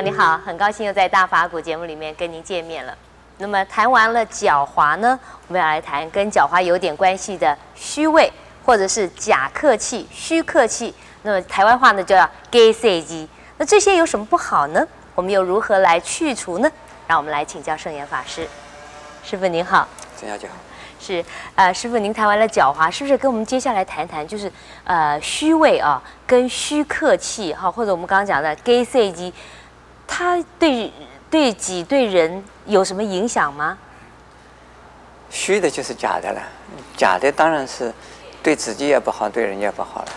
你好，很高兴又在大法鼓节目里面跟您见面了。那么谈完了狡猾呢，我们要来谈跟狡猾有点关系的虚伪，或者是假客气、虚客气。那么台湾话呢，就叫 gay 色机。那这些有什么不好呢？我们又如何来去除呢？让我们来请教圣严法师。师傅您好，陈小姐好。是，呃，师傅您谈完了狡猾，是不是跟我们接下来谈谈，就是呃虚伪啊，跟虚客气哈，或者我们刚刚讲的 gay 色机，它对对己对人有什么影响吗？虚的就是假的了，假的当然是对自己也不好，对人也不好了。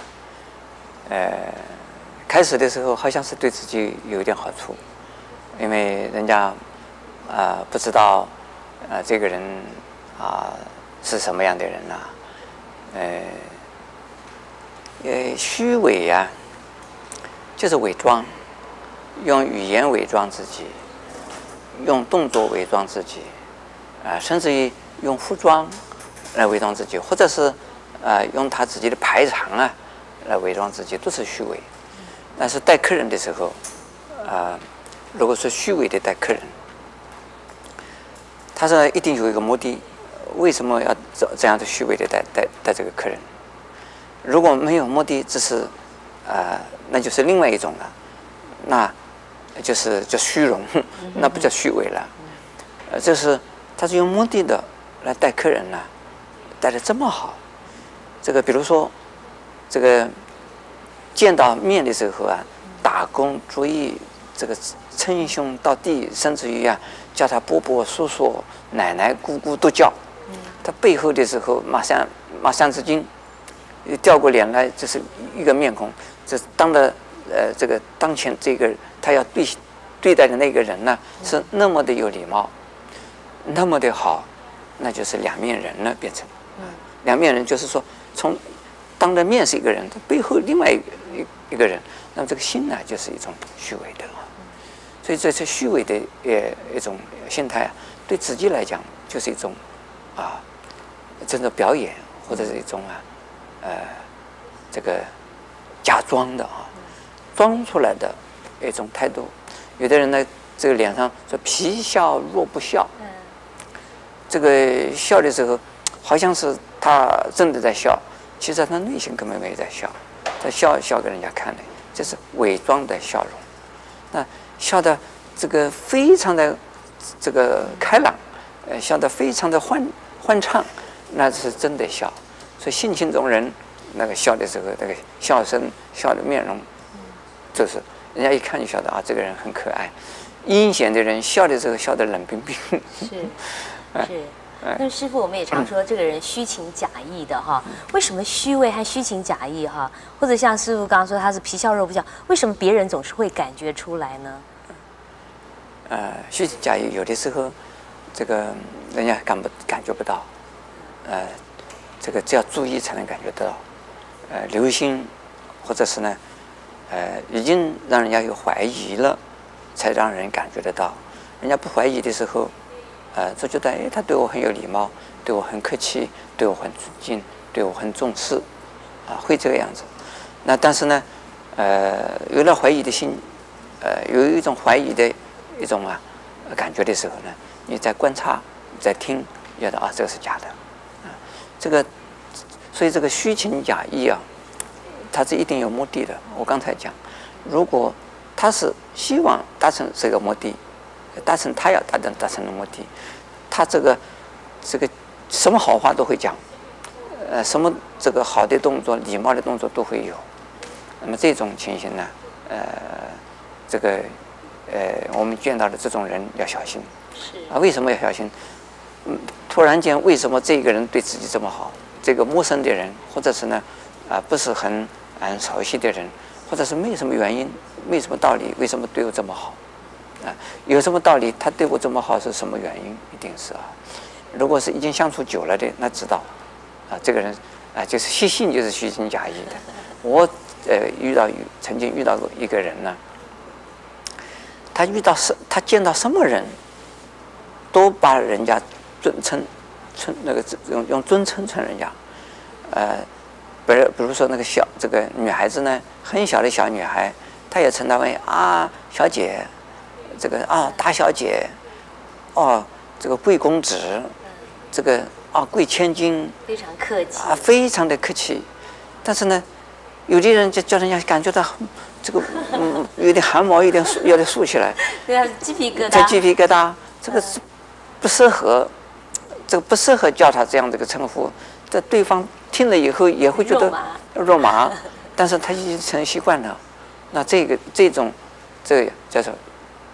呃，开始的时候好像是对自己有点好处，因为人家啊不知道啊这个人啊是什么样的人呐，呃，呃虚伪呀，就是伪装，用语言伪装自己，用动作伪装自己，啊，甚至于用服装来伪装自己，或者是啊用他自己的排场啊。来伪装自己都是虚伪，但是带客人的时候，啊，如果是虚伪的带客人，他说一定有一个目的，为什么要这这样的虚伪的带带带这个客人？如果没有目的，只是啊，那就是另外一种了，那就是叫虚荣，那不叫虚伪了。呃，这是他是有目的的来带客人呢，带的这么好，这个比如说。这个见到面的时候啊，打工注意这个称兄道弟，甚至于啊叫他伯伯、叔叔、奶奶、姑姑都叫。他背后的时候，马上马上之间又掉过脸来，就是一个面孔。这当的呃，这个当前这个他要对对待的那个人呢，是那么的有礼貌，那么的好，那就是两面人了，变成。两面人就是说从。当着面是一个人，他背后另外一一一个人，那么这个心呢，就是一种虚伪的所以这是虚伪的呃一种心态啊，对自己来讲就是一种啊，真的表演或者是一种啊呃这个假装的啊，装出来的一种态度。有的人呢，这个脸上说皮笑肉不笑，这个笑的时候好像是他真的在笑。其实他内心根本没在笑，他笑笑给人家看的，这是伪装的笑容。那笑的这个非常的这个开朗，呃，笑的非常的欢欢畅，那是真的笑。所以性情中人那个笑的时候，那个笑声、笑的面容，就是人家一看就晓得啊，这个人很可爱。阴险的人笑的时候笑得冷冰冰。是 是。那师傅，我们也常说这个人虚情假意的哈，为什么虚伪和虚情假意哈？或者像师傅刚刚说他是皮笑肉不笑，为什么别人总是会感觉出来呢？呃，虚情假意有的时候，这个人家感不感觉不到，呃，这个只要注意才能感觉得到，呃，留心，或者是呢，呃，已经让人家有怀疑了，才让人感觉得到，人家不怀疑的时候。呃，就觉得哎，他对我很有礼貌，对我很客气，对我很尊敬，对我很重视，啊，会这个样子。那但是呢，呃，有了怀疑的心，呃，有一种怀疑的一种啊感觉的时候呢，你在观察，在听，觉得啊，这个是假的，啊，这个，所以这个虚情假意啊，它是一定有目的的。我刚才讲，如果他是希望达成这个目的。达成他要达成达成的目的，他这个这个什么好话都会讲，呃，什么这个好的动作、礼貌的动作都会有。那么这种情形呢，呃，这个呃，我们见到的这种人要小心。是啊，为什么要小心？嗯，突然间为什么这个人对自己这么好？这个陌生的人，或者是呢，啊，不是很很熟悉的人，或者是没什么原因、没什么道理，为什么对我这么好？啊，有什么道理？他对我这么好是什么原因？一定是啊。如果是已经相处久了的，那知道啊，这个人啊，就是虚心，就是虚情假意的。我呃遇到曾经遇到过一个人呢，他遇到什他见到什么人，都把人家尊称称那个用用尊称称人家。呃，比如比如说那个小这个女孩子呢，很小的小女孩，她也称她为啊小姐，这个啊大小姐，哦这个贵公子，这个啊贵千金，非常客气啊非常的客气。但是呢，有的人就叫人家感觉到这个嗯有点汗毛有点竖有点竖起来，对啊，鸡皮疙这瘩。鸡皮疙瘩，这个是不适合，这个不适合叫她这样的一个称呼。这对方听了以后也会觉得肉麻但是他已经成习惯了。那这个这种，这个叫做，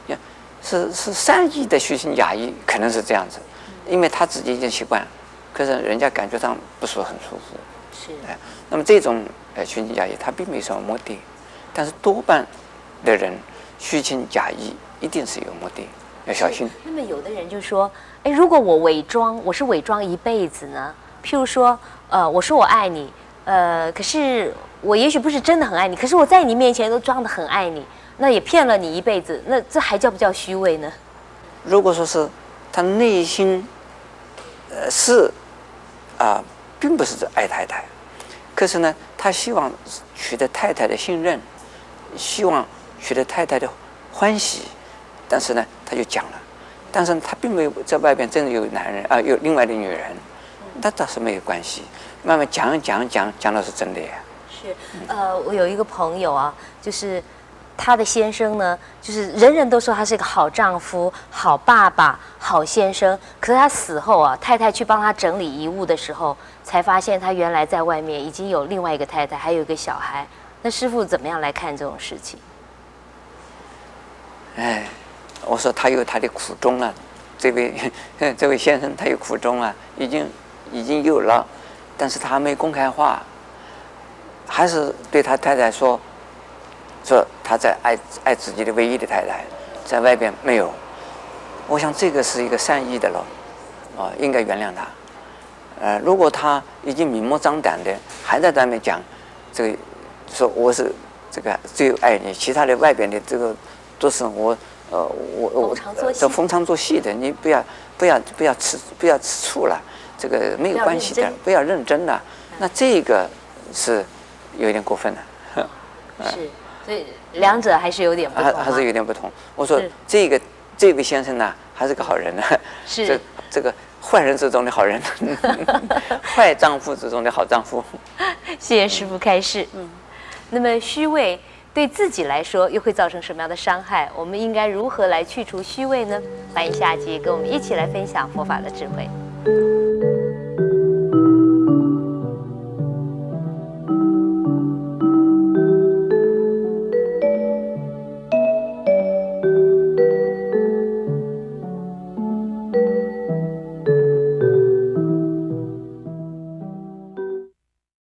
呀，是是善意的虚情假意，可能是这样子，因为他自己已经习惯，可是人家感觉上不是很舒服。是哎，那么这种呃虚情假意，他并没有什么目的，但是多半的人虚情假意一定是有目的，要小心。那么有的人就说，哎，如果我伪装，我是伪装一辈子呢？譬如说，呃，我说我爱你，呃，可是我也许不是真的很爱你，可是我在你面前都装的很爱你，那也骗了你一辈子，那这还叫不叫虚伪呢？如果说是他内心呃是啊、并不是爱太太，可是呢，他希望取得太太的信任，希望取得太太的欢喜，但是呢，他就讲了，但是他并没有在外边真的有男人啊、有另外的女人，那倒是没有关系，慢慢讲讲讲讲的是真的呀。是，呃，我有一个朋友啊，就是他的先生呢，就是人人都说他是一个好丈夫、好爸爸、好先生，可是他死后啊，太太去帮他整理遗物的时候，才发现他原来在外面已经有另外一个太太，还有一个小孩。那师傅怎么样来看这种事情？哎，我说他有他的苦衷啊，这位 这位先生他有苦衷啊，已经已经有了，但是他没公开化，还是对他太太说，说他在爱爱自己的唯一的太太，在外边没有，我想这个是一个善意的了，啊，应该原谅他。呃，如果他已经明目张胆的还在外面讲，这个说我是这个最爱你，其他的外边的这个都是我呃我我逢场作戏的，你不要不要不要吃不要吃醋了，这个没有关系的，不要认真了。那这个是有点过分了，是，所以两者还是有点不同、啊。还还是有点不同。我说这个这位先生呢，还是个好人呢，是这这个坏人之中的好人，坏丈夫之中的好丈夫。谢谢师傅开示。嗯，那么虚伪对自己来说又会造成什么样的伤害？我们应该如何来去除虚伪呢？欢迎下集跟我们一起来分享佛法的智慧。